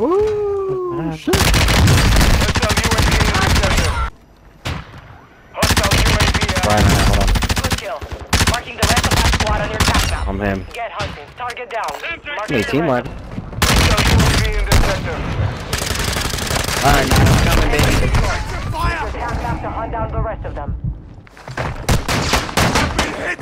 Ooh, shit. Hostile UAV in the. Hostile UAV Brian, hold on. Good kill. Marking the rest of that squad on your attack map. I'm him. Get hunting. Target down. Marking Hey, the team rest- wide. Hostile UAV in the sector. Alright, coming, baby. Use your attack map to hunt down the rest of them. Good kill.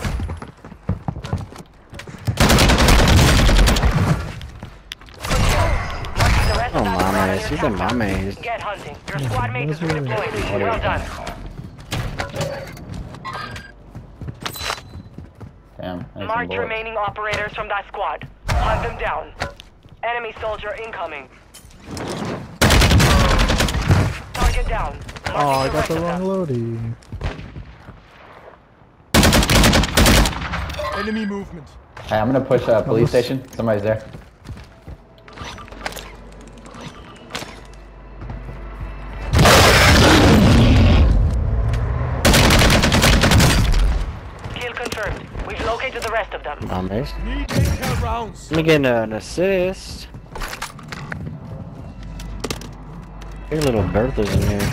Marking the rest Oh, of that my squad on maze. your He's in my map. maze. Get hunting. Your squad mate is those are- redeployed. Well done. Damn. that's some Mark remaining operators from that squad. Hunt them down. Enemy soldier incoming. Target down. Marking Oh, I got the wrong them. loadie. Enemy movement. Hey, I'm gonna push uh, police station. Somebody's there. Located the rest of them. My maze. Need intel rounds. Let me get an assist. Your little Bertha's in here.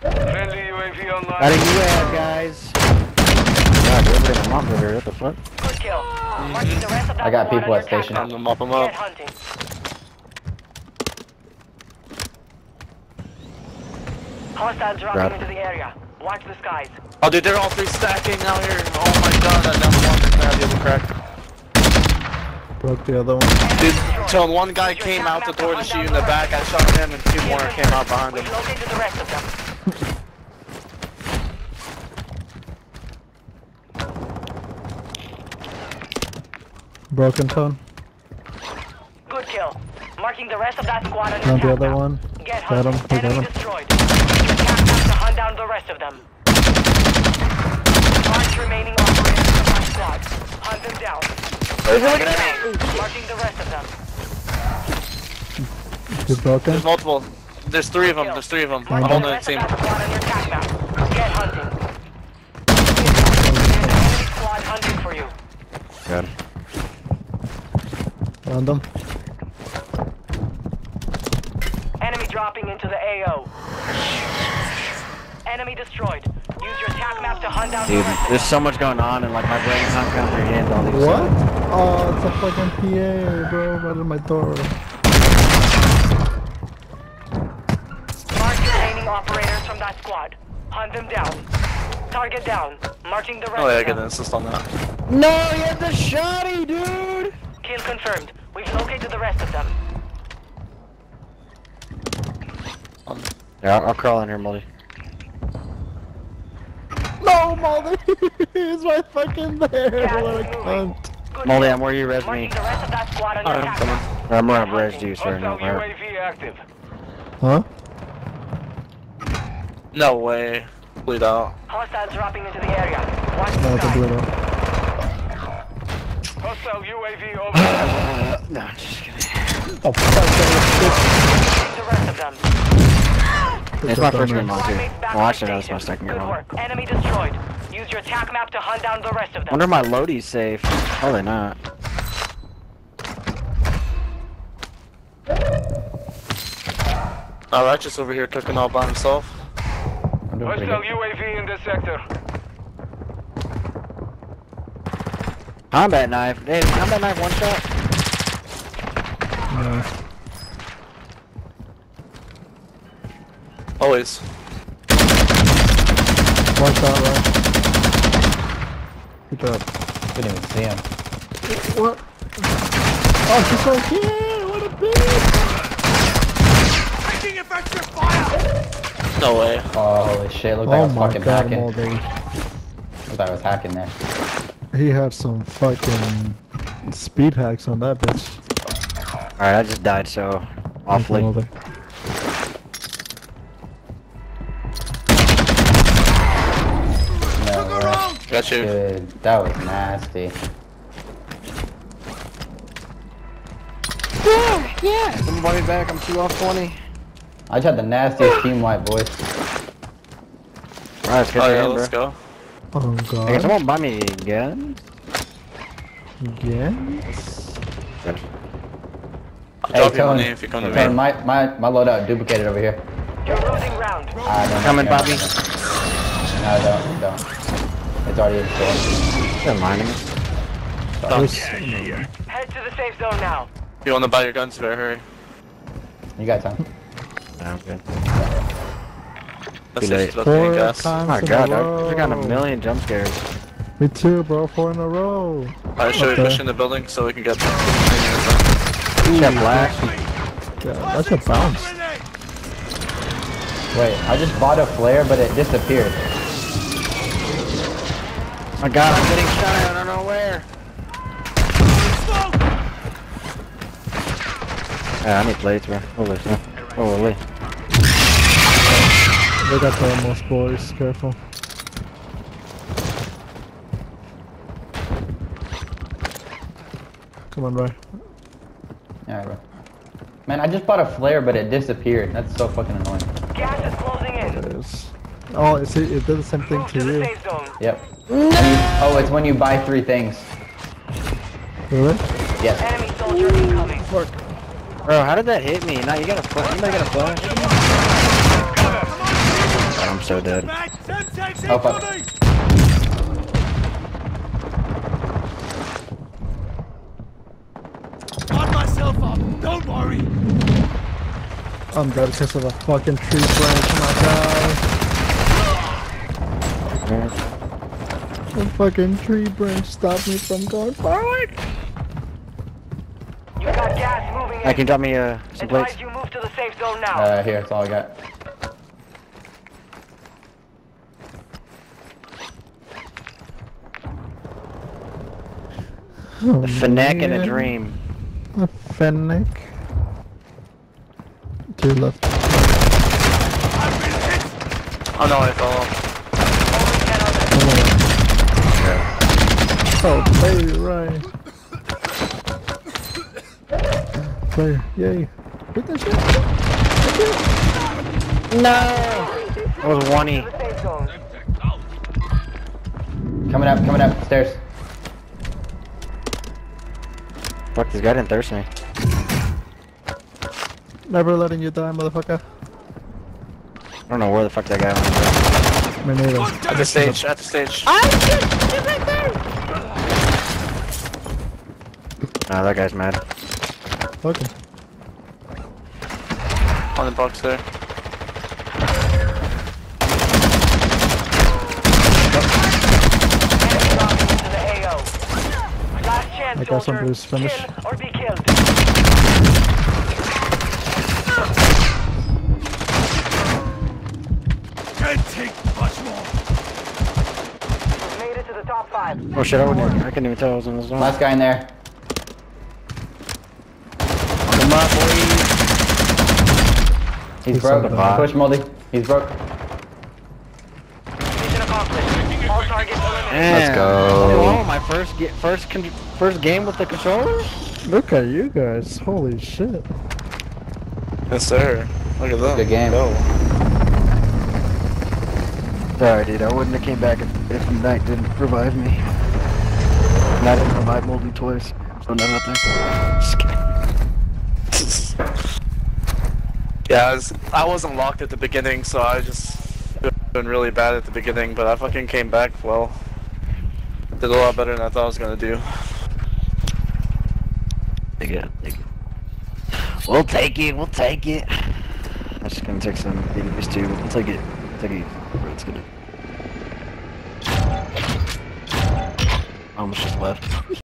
Friendly UAV online. How do you at, guys? God, everybody in the mom over here. What the fuck? Good kill. Marking the rest of that I got people at station. I'm gonna mop 'em Get up. hunting. Hostiles dropping into the area. Watch the skies. Oh, dude, they're all three stacking out here. Oh my god, that down one. Grab the other crack. Broke the other one. Dude, till one guy came out the door to shoot in the back, I shot him, and two more came out behind him. We've the rest of them. Broken tone. Good kill. Marking the rest of that squad on the other map. one. Get Got him. hunting. Got him. destroyed. Use your attack map to hunt down the rest of them. Mark remaining operators of that squad. Hunt them down. Marking the rest of them. Good broken. There's multiple. There's three of them. There's three of them. Marking I'm the the team. that squad on your attack map. Get hunting. Squad hunting for you. Good. Found them. Enemy dropping into the AO. Enemy destroyed. Use your attack map to hunt down Dude, the there's so much going on, and like my brain's not comprehending all these. What? stuff. Oh, it's a fucking PA, bro, right in my door. Mark remaining operators from that squad. Hunt them down. Target down. Marching the rest Oh yeah, I of get an assist on that. No, he had the shotty, dude. Kill confirmed. We've located the rest of them. Yeah, I'll, I'll crawl in here, Molly. No, Molly! He's right fucking there. Gas What a cunt. Molly. I'm where you res Marking me. the rest of that squad on Alright, I'm attack coming. map. I'm gonna res you, sorry, Hostile no. alright. Active. Huh? No way. Bleed out. Hostiles dropping into the area. Watch No, the it's a sky. blue one. Hostile UAV over. No, I'm just kidding. Oh, fuck, that Marking the rest of them. Was It's my first game on Squad too. mates back Well, on actually, no, it's my second Good game on. Enemy destroyed. Use your attack map to hunt down the rest of them. Wonder if my loadie's safe. Probably not. Alright, just over here cooking all by himself. I'm doing pretty Hostile. UAV in the sector. Combat knife. Hey, combat knife one shot. No. Always. One shot, right? Good job. Couldn't even see him. What? Oh, she's right here! What a bitch! Taking effective fire! No way. Oh, holy shit. Looked like I Oh was fucking god, hacking. Moldy. Looked like I was hacking there. He had some fucking speed hacks on that bitch. Alright, I just died so awfully. Got you. Dude, that was nasty. Yeah, yeah. somebody back. I'm two off 20. I just had the nastiest team white boys. Alright, let's get Oh the yeah, game, let's bro. go. Oh Hey, can god. someone buy me a gun? Again? I'll Hey, drop you money if you come to me. my, my, my loadout duplicated over here. You're losing round. I don't Coming. Bobby. No, don't, don't. It's already in store. They're mining us. Head to the safe zone now. You want to buy your guns? Better hurry. You got time. Yeah, I'm good. Let's Too late. just about to Four get gas. Oh my in god, a I, row. I got a million jump scares. Me too, bro. Four in a row. Alright, should Okay. we push in the building so we can get Got black. Yeah, that's a bounce. Wait, I just bought a flare, but it disappeared. My god, I'm getting shot I don't know where. Yeah, I need plates, bro. Holy shit. Holy. They got the almost boys. Careful. Come on, Ray. Alright, bro. Man, I just bought a flare, but it disappeared. That's so fucking annoying. Gas is closing in. It is. Oh, it, see, it did the same thing to to you. Yep. When you- oh, it's when you buy three things. Really? Yes. Enemy soldier incoming. Bro, how did that hit me? Now you got a flash. Anybody got a flash? I'm so dead. Oh, fuck. I'm dead because of a fucking tree branch, my guy. The fucking tree branch stopped me from going forward. You got gas moving in. I can drop me uh, some plates. You move to the safe zone now. Uh, here, that's all I got. Oh, A Fennec and a dream. A Fennec. Two left. Oh no, I fell off. Oh, baby, right. Player, yay. Get that shit. No! That was one E. To the safe zone. Coming up, coming up, stairs. Fuck, this guy didn't thirst me. Never letting you die, motherfucker. I don't know where the fuck that guy went. Me neither. At the stage, at the stage. Ah, that guy's mad. Okay. On the box there. Enemy dropping into the AO. Last chance, I got some soldier. blues finish. Kill or be killed. Made it to the top five. Oh shit, I wouldn't even, I couldn't even tell I was in the zone. Last guy in there. Come on, boy. He's, He's broke. so. Push Moldy. He's broke. Mission accomplished. All targets eliminated. Let's go. Oh, my first ge- first con- first game with the controller. Look at you guys. Holy shit. Yes, sir. Look at that. Good game. Sorry, dude. I wouldn't have came back if, if the knight didn't revive me. And I didn't revive Moldy twice, so not nothing. Just kidding. Yeah, I, was, I wasn't locked at the beginning, so I just been really bad at the beginning, but I fucking came back well. Did a lot better than I thought I was gonna do. Take it. Take it. We'll take it. We'll take it. I'm just gonna take some enemies too. We'll take it. Take it. Let's get it. Almost just left.